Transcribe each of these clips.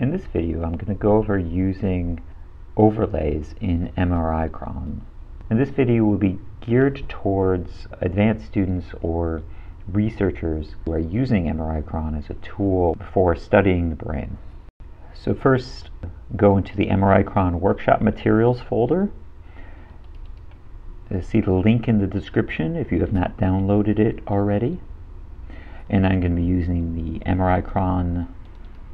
In this video, I'm going to go over using overlays in MRIcron. And this video will be geared towards advanced students or researchers who are using MRIcron as a tool for studying the brain. So first, go into the MRIcron workshop materials folder. See the link in the description if you have not downloaded it already. And I'm going to be using the MRIcron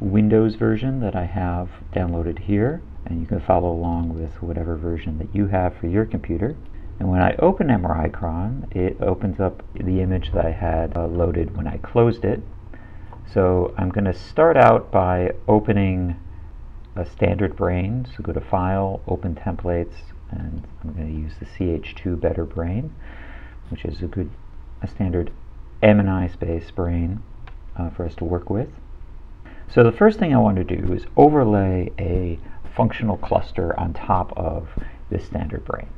Windows version that I have downloaded here and you can follow along with whatever version that you have for your computer. And when I open MRIcron, it opens up the image that I had uh, loaded when I closed it. So I'm going to start out by opening a standard brain. So go to File, Open Templates, and I'm going to use the CH2 Better Brain, which is a good, a standard MNI space brain uh, for us to work with. So the first thing I want to do is overlay a functional cluster on top of this standard brain.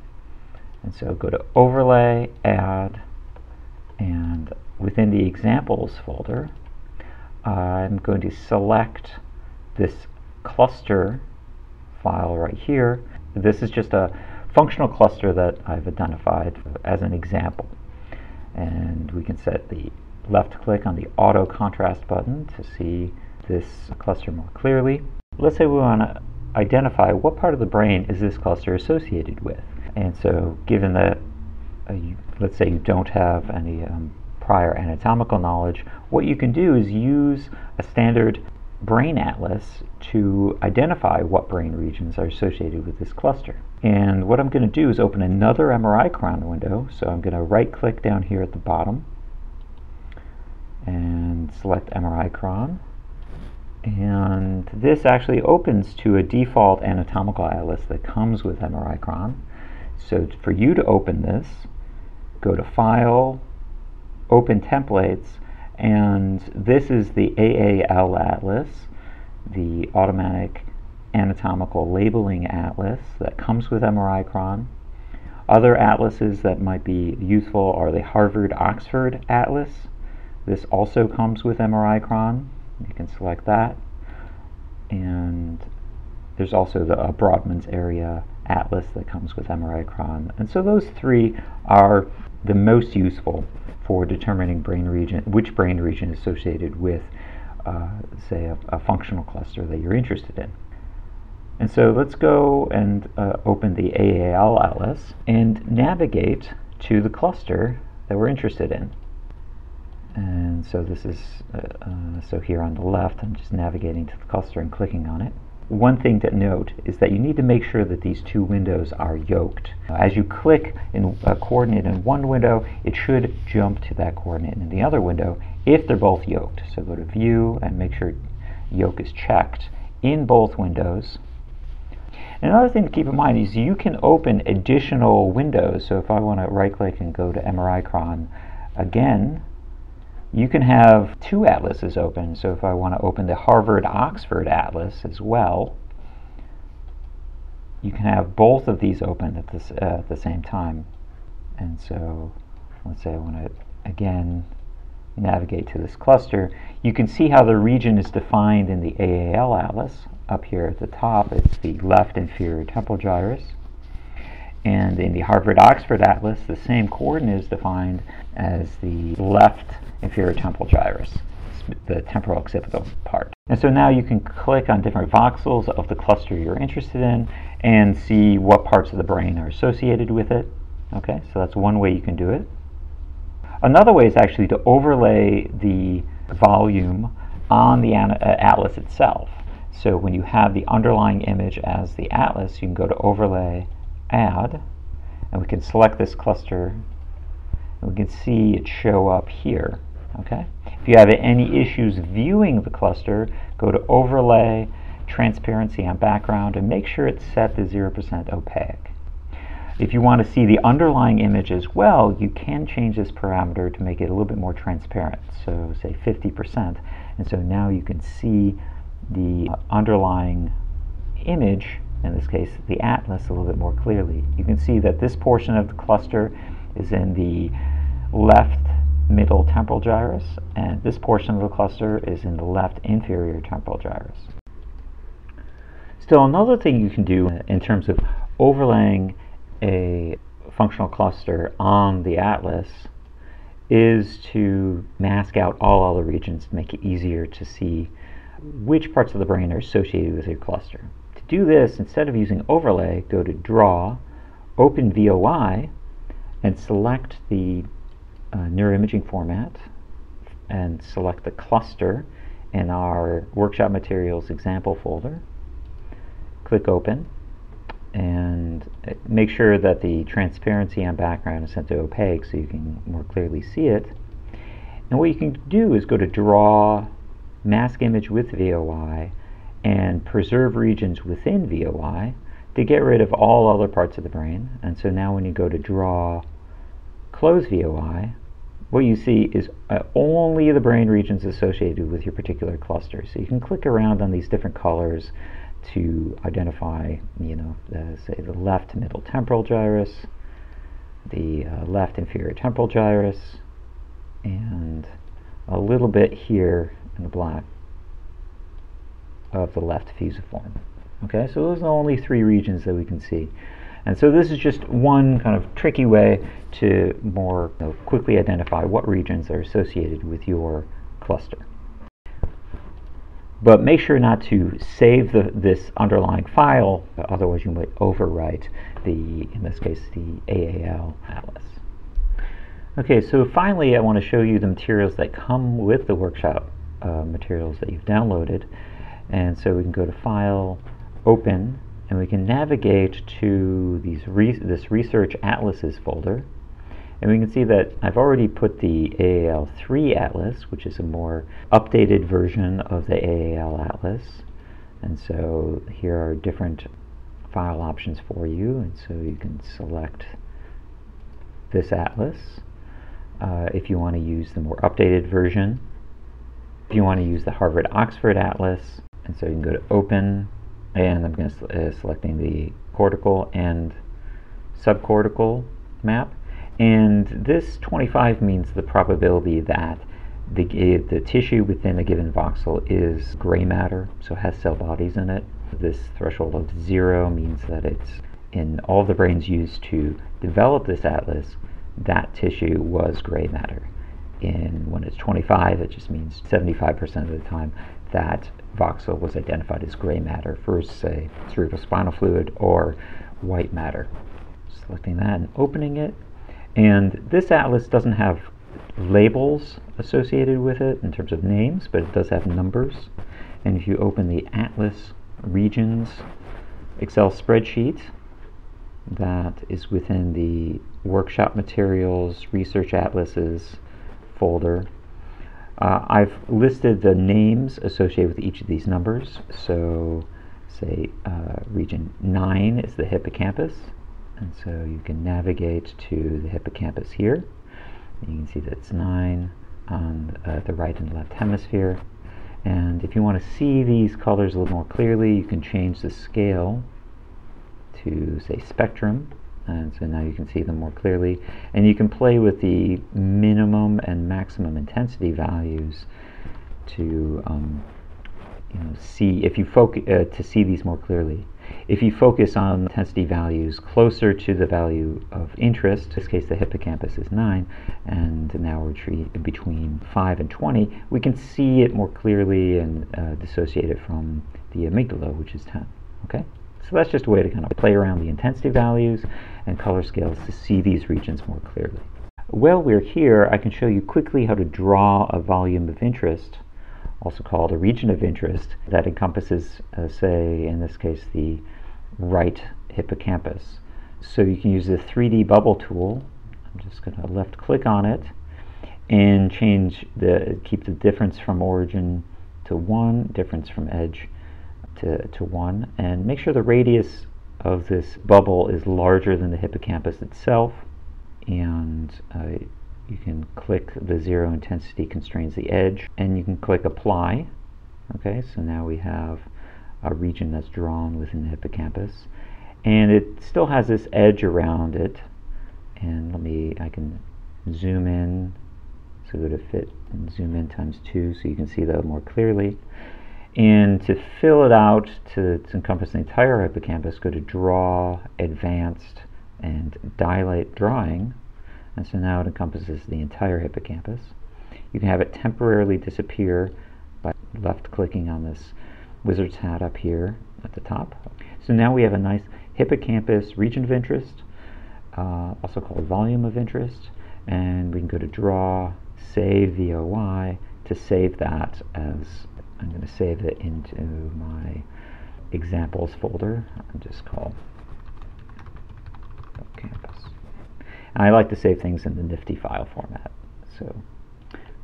And so go to Overlay, Add, and within the Examples folder, I'm going to select this cluster file right here. This is just a functional cluster that I've identified as an example. And we can set the left click on the auto contrast button to see this cluster more clearly. Let's say we want to identify what part of the brain is this cluster associated with. And so given that, uh, you, let's say you don't have any um, prior anatomical knowledge, what you can do is use a standard brain atlas to identify what brain regions are associated with this cluster. And what I'm going to do is open another MRIcron window. So I'm going to right click down here at the bottom and select MRIcron and this actually opens to a default anatomical atlas that comes with MRIcron. So for you to open this, go to File, Open Templates, and this is the AAL atlas, the Automatic Anatomical Labeling Atlas that comes with MRIcron. Other atlases that might be useful are the Harvard-Oxford Atlas. This also comes with MRIcron. You can select that. And there's also the uh, Brodmann's area atlas that comes with MRIcron. And so those three are the most useful for determining brain region, which brain region is associated with, uh, say, a, a, functional cluster that you're interested in. And so let's go and uh, open the AAL atlas and navigate to the cluster that we're interested in. And so this is, uh, uh, so here on the left, I'm just navigating to the cluster and clicking on it. One thing to note is that you need to make sure that these two windows are yoked. As you click in a coordinate in one window, it should jump to that coordinate in the other window if they're both yoked. So go to View and make sure yoke is checked in both windows. Another thing to keep in mind is you can open additional windows. So if I want to right click and go to MRIcron again, you can have two atlases open. So if I want to open the Harvard-Oxford atlas as well, you can have both of these open at, this, uh, at the same time. And so let's say I want to, again, navigate to this cluster. You can see how the region is defined in the AAL atlas. Up here at the top, it's the left inferior temporal gyrus. And in the Harvard-Oxford atlas, the same coordinate is defined as the left inferior temporal gyrus, the temporal occipital part. And so now you can click on different voxels of the cluster you're interested in and see what parts of the brain are associated with it. Okay, so that's one way you can do it. Another way is actually to overlay the volume on the uh, atlas itself. So when you have the underlying image as the atlas, you can go to Overlay, Add, and we can select this cluster, and we can see it show up here. Okay. If you have any issues viewing the cluster, go to Overlay, Transparency on Background, and make sure it's set to 0% opaque. If you want to see the underlying image as well, you can change this parameter to make it a little bit more transparent. So say 50%. And so now you can see the underlying image, in this case the atlas, a little bit more clearly. You can see that this portion of the cluster is in the left middle temporal gyrus, and this portion of the cluster is in the left inferior temporal gyrus. Still, another thing you can do in terms of overlaying a functional cluster on the atlas is to mask out all other regions to make it easier to see which parts of the brain are associated with your cluster. Do this, instead of using overlay, go to Draw, open VOI, and select the uh, neuroimaging format, and select the cluster in our workshop materials example folder. Click Open, and make sure that the transparency on background is set to opaque so you can more clearly see it. And what you can do is go to Draw, Mask Image with VOI, and Preserve Regions within VOI to get rid of all other parts of the brain. And so now when you go to Draw, Close VOI, what you see is uh, only the brain regions associated with your particular cluster. So you can click around on these different colors to identify, you know, say the left middle temporal gyrus, the uh, left inferior temporal gyrus, and a little bit here in the black of the left fusiform. Okay, so those are the only three regions that we can see. And so this is just one kind of tricky way to more you know, quickly identify what regions are associated with your cluster. But make sure not to save the, this underlying file, otherwise you might overwrite the, in this case, the AAL atlas. Okay, so finally I want to show you the materials that come with the workshop uh, materials that you've downloaded. And so we can go to File, Open, and we can navigate to these re this Research Atlases folder. And we can see that I've already put the AAL3 atlas, which is a more updated version of the AAL atlas. And so here are different file options for you. And so you can select this atlas uh, if you want to use the more updated version. If you want to use the Harvard-Oxford atlas, and so you can go to Open, and I'm going to uh, selecting the cortical and subcortical map. And this 25 means the probability that the, the tissue within a given voxel is gray matter, so has cell bodies in it. This threshold of zero means that it's in all the brains used to develop this atlas, that tissue was gray matter. And when it's 25, it just means 75% of the time that voxel was identified as gray matter for, say, cerebrospinal fluid or white matter. Selecting that and opening it, and this atlas doesn't have labels associated with it in terms of names, but it does have numbers. And if you open the Atlas Regions Excel spreadsheet, that is within the Workshop Materials Research Atlases folder. Uh, I've listed the names associated with each of these numbers. So, say uh, region 9 is the hippocampus, and so you can navigate to the hippocampus here. You can see that it's 9 on uh, the right and left hemisphere. And if you want to see these colors a little more clearly, you can change the scale to, say, spectrum. And so now you can see them more clearly. And you can play with the minimum and maximum intensity values to um, you know, see if you focus uh, to see these more clearly. If you focus on intensity values closer to the value of interest, in this case the hippocampus is 9, and now we're between 5 and 20, we can see it more clearly and uh, dissociate it from the amygdala, which is 10. Okay? So that's just a way to kind of play around the intensity values and color scales to see these regions more clearly. While we're here, I can show you quickly how to draw a volume of interest also called a region of interest that encompasses, uh, say, in this case, the right hippocampus. So you can use the 3D bubble tool. I'm just going to left click on it and change the, keep the difference from origin to 1, difference from edge to, to 1, and make sure the radius of this bubble is larger than the hippocampus itself. And uh, you can click the zero intensity constrains the edge. And you can click apply. Okay so now we have a region that's drawn within the hippocampus. And it still has this edge around it. And let me I can zoom in so go to fit and zoom in times two so you can see that more clearly And to fill it out, to, to encompass the entire hippocampus, go to Draw, Advanced, and Dilate Drawing. And so now it encompasses the entire hippocampus. You can have it temporarily disappear by left clicking on this wizard's hat up here at the top. So now we have a nice hippocampus region of interest, uh, also called volume of interest, and we can go to draw, save VOI to save that as, I'm going to save it into my examples folder, and just call campus. And I like to save things in the NIfTI file format. So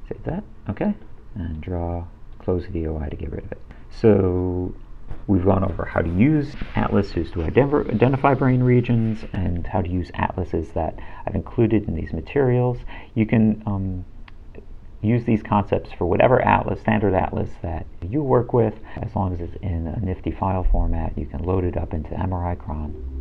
save that, okay, and draw, close VOI to get rid of it. So we've gone over how to use atlases to identify brain regions and how to use atlases that I've included in these materials. You can um, use these concepts for whatever atlas, standard atlas that you work with, as long as it's in a NIfTI file format, you can load it up into MRIcron